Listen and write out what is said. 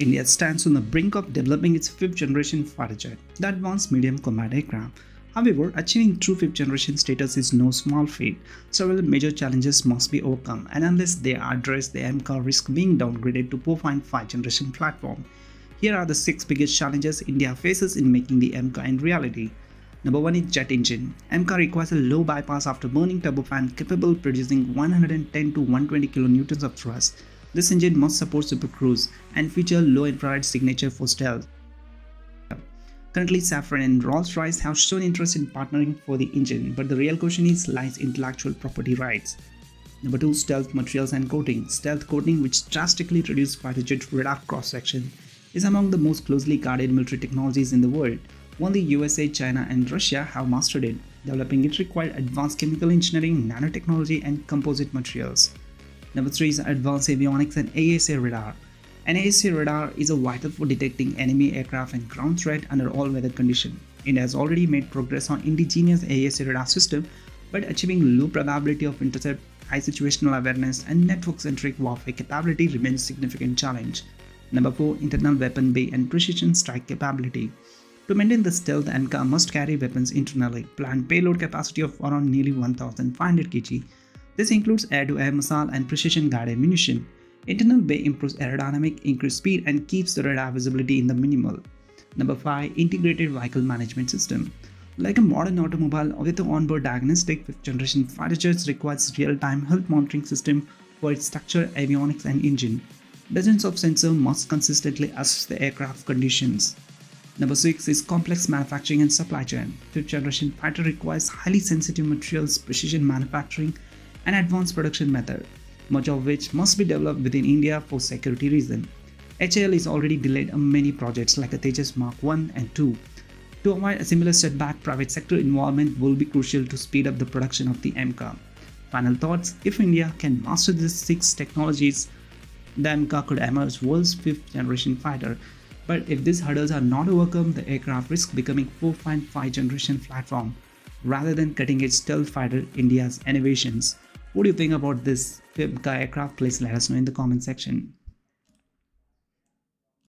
India stands on the brink of developing its fifth generation fighter jet, the Advanced Medium Combat Aircraft. However, achieving true fifth generation status is no small feat. Several major challenges must be overcome, and unless they are addressed, the MCA risk being downgraded to 4.5 generation platform. Here are the six biggest challenges India faces in making the MCA in reality. Number 1 is jet engine. MCA requires a low bypass afterburning turbofan capable of producing 110 to 120 kN of thrust. This engine must support supercruise and feature low infrared signature for stealth. Currently, Safran and Rolls-Royce have shown interest in partnering for the engine, but the real question is lies intellectual property rights. Number 2. Stealth materials and coating. Stealth coating, which drastically reduces fighter jet radar cross-section, is among the most closely guarded military technologies in the world. Only USA, China, and Russia have mastered it. Developing it required advanced chemical engineering, nanotechnology, and composite materials. Number 3 is advanced avionics and AESA radar. An AESA radar is a vital for detecting enemy aircraft and ground threat under all weather conditions. It has already made progress on indigenous AESA radar system, but achieving low probability of intercept, high situational awareness, and network-centric warfare capability remains a significant challenge. Number 4. Internal weapon bay and precision strike capability. To maintain the stealth, MCA must carry weapons internally. Planned payload capacity of around nearly 1500 kg this includes air-to-air missile and precision-guided munition. Internal bay improves aerodynamic, increased speed, and keeps the radar visibility in the minimal. Number 5. Integrated Vehicle Management System Like a modern automobile with the onboard diagnostic, 5th generation fighter jets requires real-time health monitoring system for its structure, avionics, and engine. Dozens of sensors must consistently assess the aircraft conditions. Number 6 is complex manufacturing and supply chain. 5th generation fighter requires highly sensitive materials, precision manufacturing, and advanced production method, much of which must be developed within India for security reasons. HAL is already delayed on many projects like the Tejas Mark 1 and 2. To avoid a similar setback, private sector involvement will be crucial to speed up the production of the MCA. Final thoughts If India can master these six technologies, the MCA could emerge world's fifth generation fighter. But if these hurdles are not overcome, the aircraft risks becoming 4.5 generation platform rather than cutting edge stealth fighter India's innovations. What do you think about this MCA aircraft? Please let us know in the comment section.